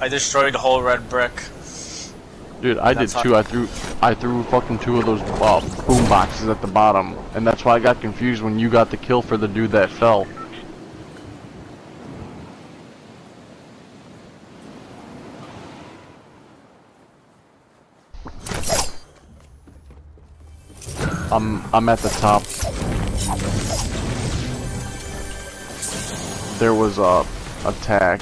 I destroyed the whole red brick. Dude, I did too. I threw, I threw fucking two of those uh, boom boxes at the bottom, and that's why I got confused when you got the kill for the dude that fell. I'm, I'm at the top. There was a attack.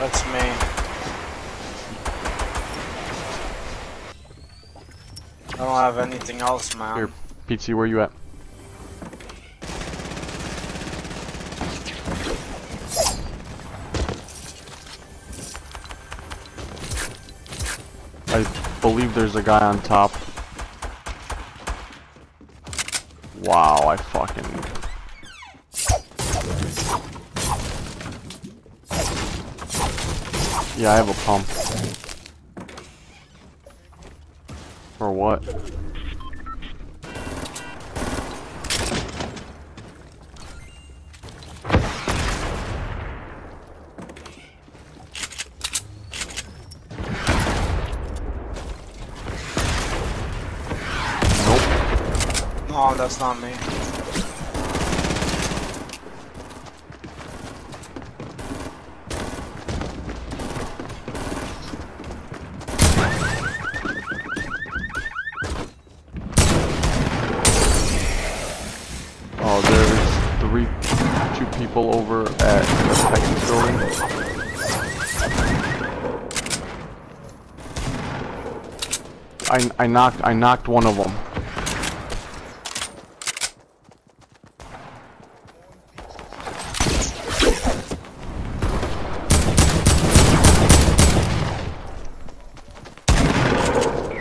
That's me. I don't have anything else, man. Here, PT, where you at? I believe there's a guy on top. Wow, I fucking... Yeah, I have a pump. For what? Nope. No, that's not me. People over at the Texas building. I I knocked I knocked one of them.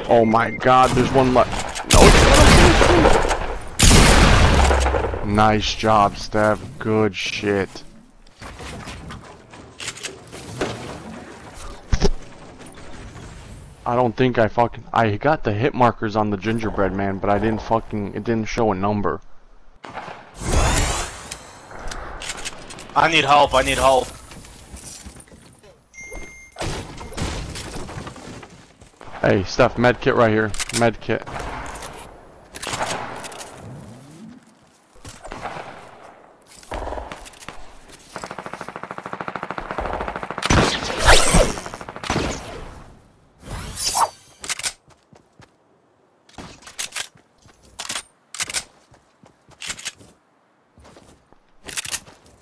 Oh my God! There's one left. No, Nice job, Steph. Good shit. I don't think I fucking I got the hit markers on the gingerbread man, but I didn't fucking it didn't show a number. I need help, I need help. Hey, Steph, med kit right here. Med kit.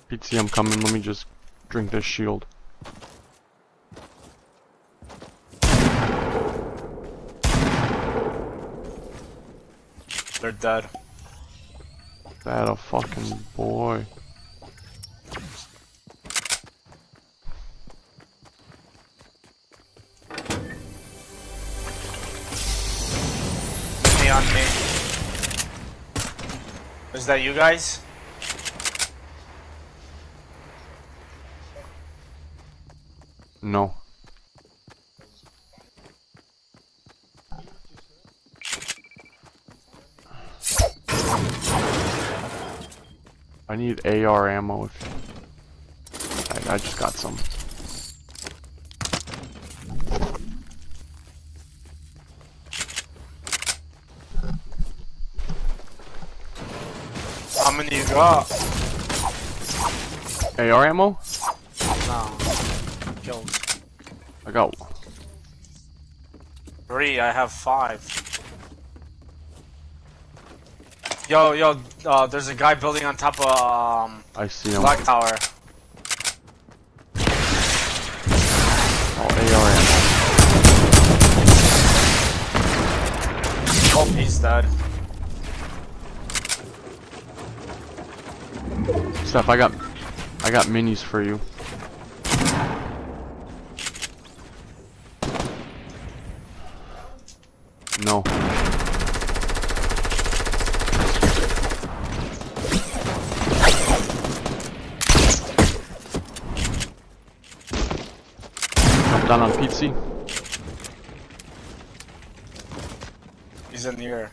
PT, I'm coming. Let me just drink this shield. They're dead. That a fucking boy. Me on me. Is that you guys? No. I need AR ammo if I, I just got some. How many you got? AR ammo? No. Killed. I got Three, I have five. Yo, yo, uh, there's a guy building on top of, um, I see him. Clock Tower. Oh, AR ammo. Oh, he's dead. Steph, I got I got minis for you. No. down on PC. He's in the air.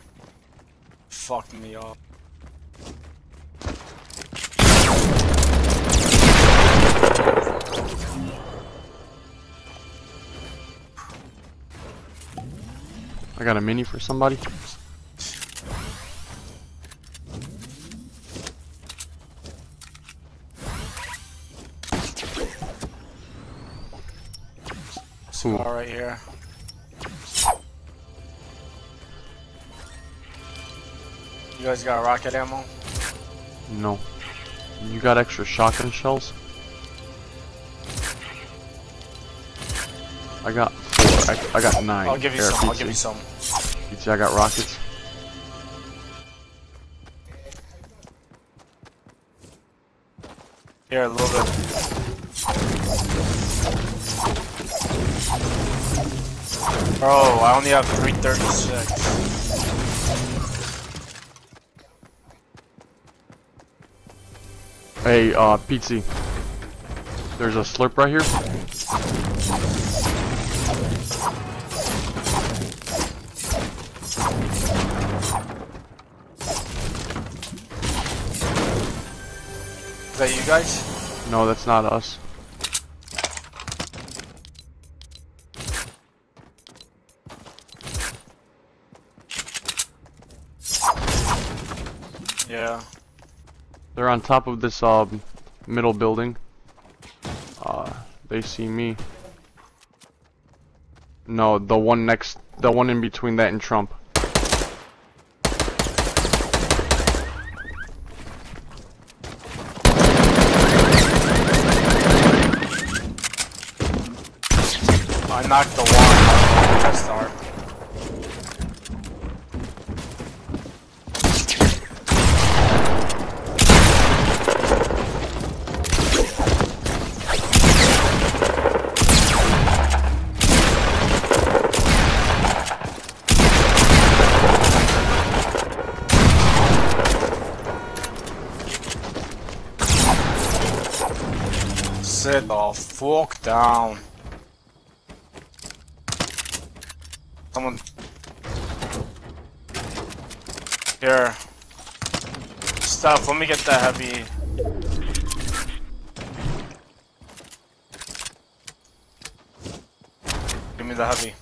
Fucked me off. I got a mini for somebody. Right here. You guys got rocket ammo? No. You got extra shotgun shells? I got four. I, I got 9 I'll give you some. I'll give you some. PT, I got rockets. Here, a little bit. Bro, I only have 336. Hey, uh, PT. There's a slurp right here. Is that you guys? No, that's not us. Yeah. They're on top of this, um, middle building. Uh, they see me. No, the one next, the one in between that and Trump. I knocked the one. That's star. Sit the fuck down. Someone. Here. Stop, let me get that heavy. Give me the heavy.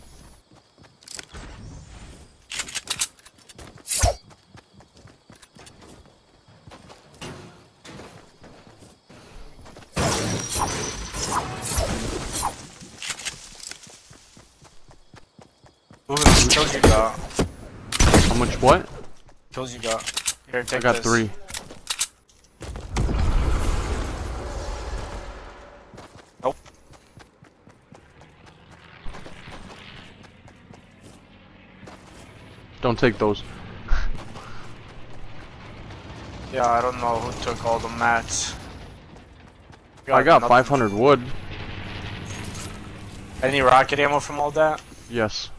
Kills you got? How much what? Kills you got. Here, take I got this. three. Nope. Don't take those. Yeah, I don't know who took all the mats. I got nothing. 500 wood. Any rocket ammo from all that? Yes.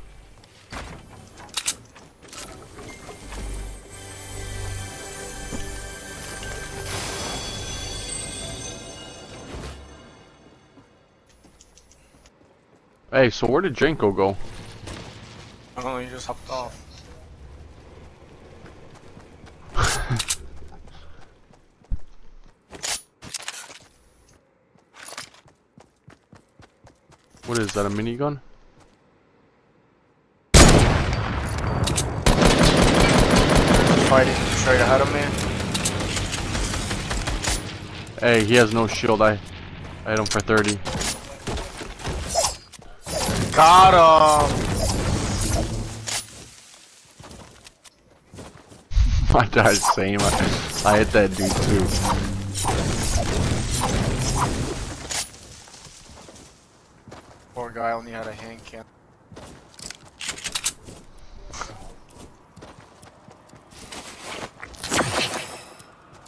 Hey, so where did Janko go? I don't know, you just hopped off. What is that, a minigun? Fighting straight ahead of me. Hey, he has no shield. I, I hit him for 30. Got him! I died same. I, I hit that dude too. Poor guy only had a hand cannon.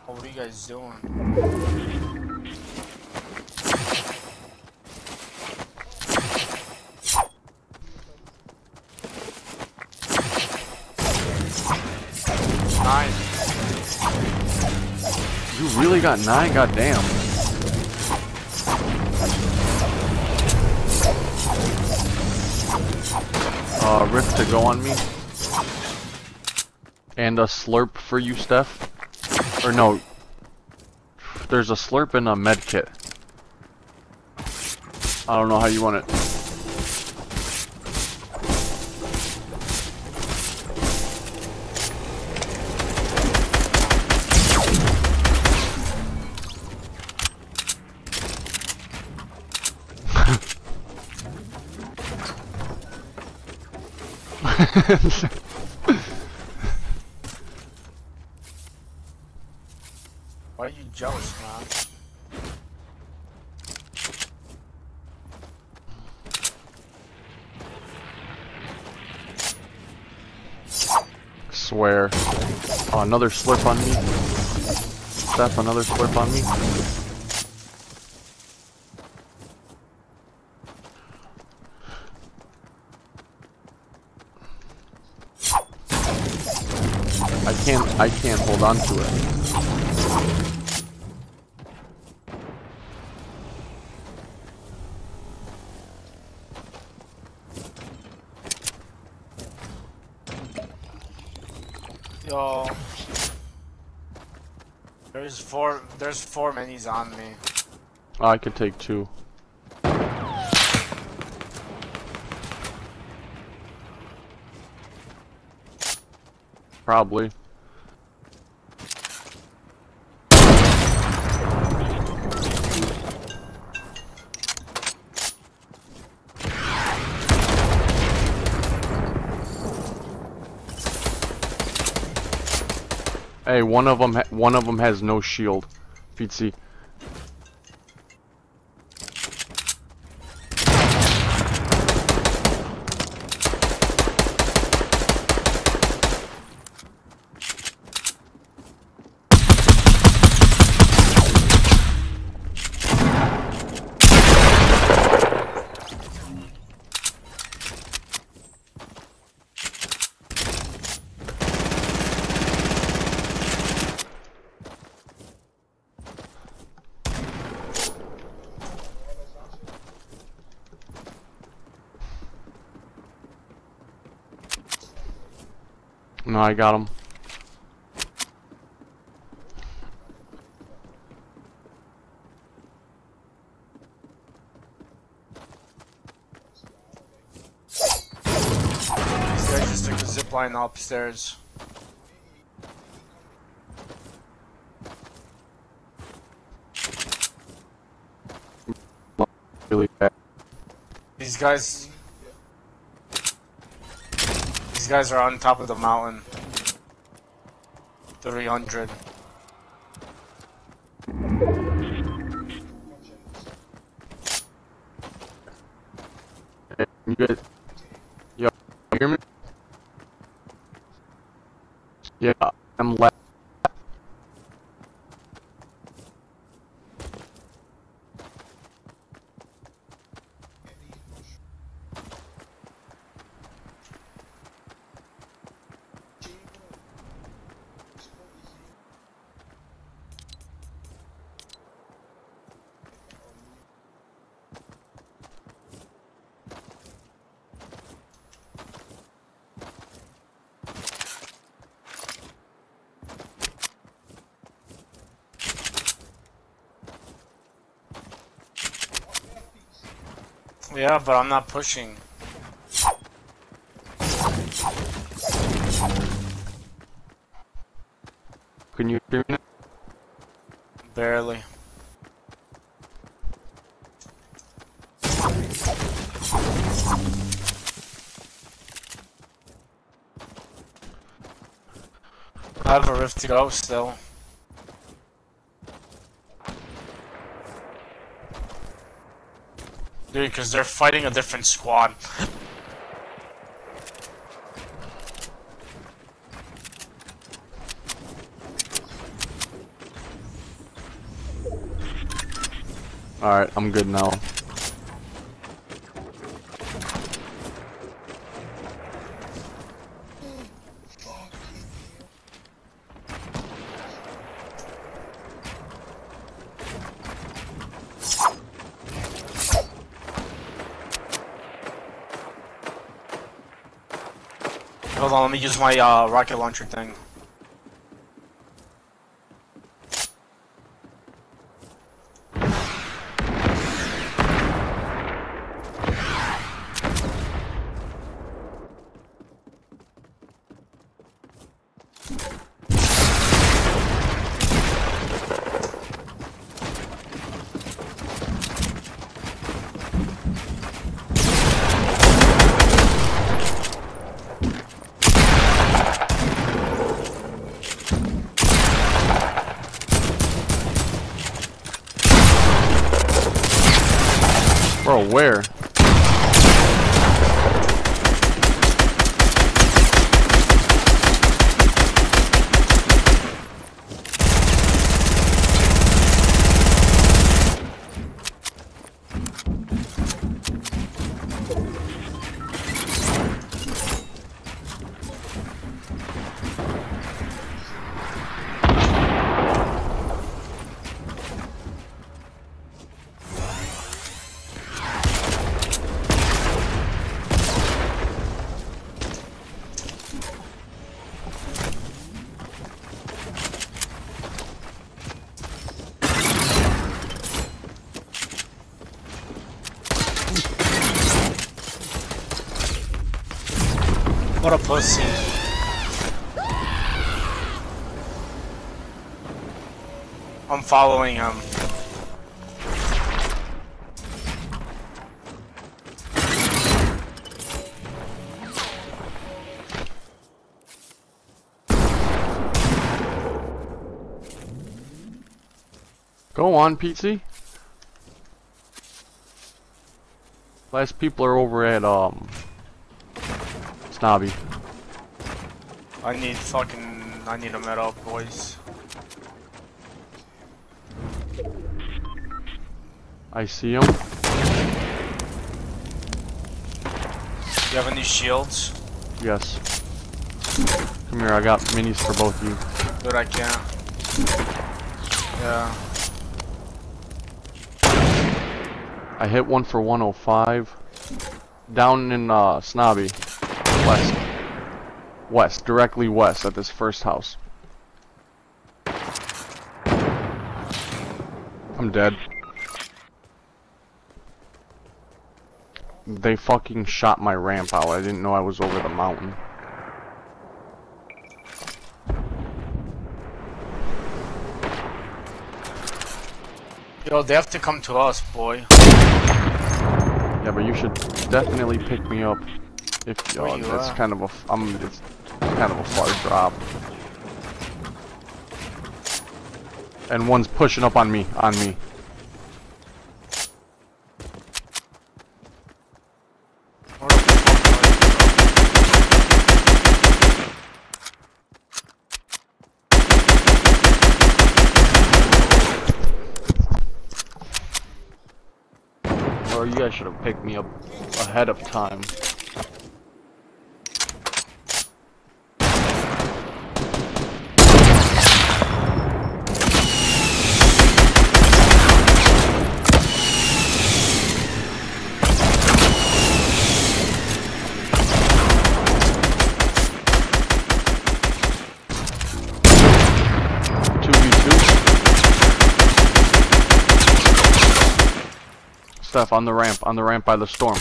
Oh, what are you guys doing? Nine. You really got nine? Goddamn. Uh, rift to go on me. And a slurp for you, Steph. Or no. There's a slurp and a med kit. I don't know how you want it. Why are you jealous, man? Swear. Oh, another slurp on me. Steph, another slurp on me. I can't, I can't hold on to it. Yo. There's four there's four minis on me. I could take two. Probably. Hey, one of them, one of them has no shield. Pizzi. No, I got him. Guys just took a zip line upstairs. Really bad. These guys These guys are on top of the mountain. 300. You guys, yo, you hear me? Yeah, I'm left. Yeah, but I'm not pushing. Can you hear me? Barely. I have a rift to go still. Dude, because they're fighting a different squad. Alright, I'm good now. Hold on, let me use my uh, rocket launcher thing. Bro, where? Pussy. I'm following him. Go on, PT. Last people are over at, um... Snobby. I need fucking. I need a med up, boys. I see him. You have any shields? Yes. Come here, I got minis for both of you. Dude, I can't. Yeah. I hit one for 105. Down in, uh, Snobby. West. West, directly west at this first house. I'm dead. They fucking shot my ramp out. I didn't know I was over the mountain. Yo, they have to come to us, boy. Yeah, but you should definitely pick me up. If Where oh, you that's at? kind of a, f- I'm, it's kind of a far drop. And one's pushing up on me, on me. Or you guys should have picked me up ahead of time. Two v two. Steph on the ramp, on the ramp by the storm.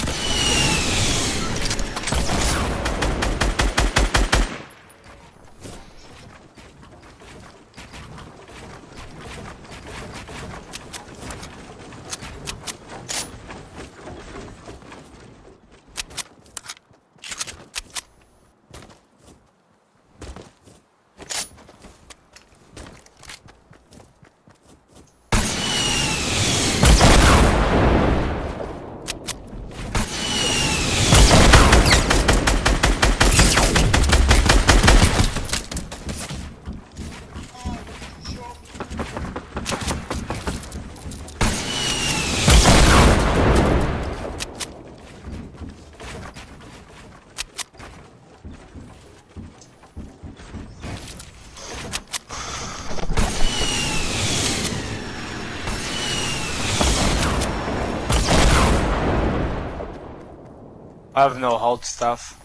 Have no hold stuff.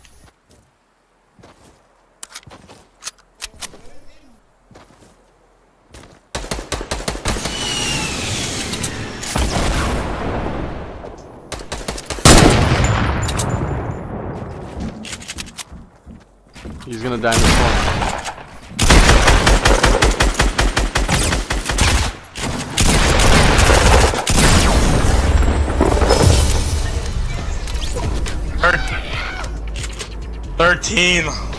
He's gonna die in. cima.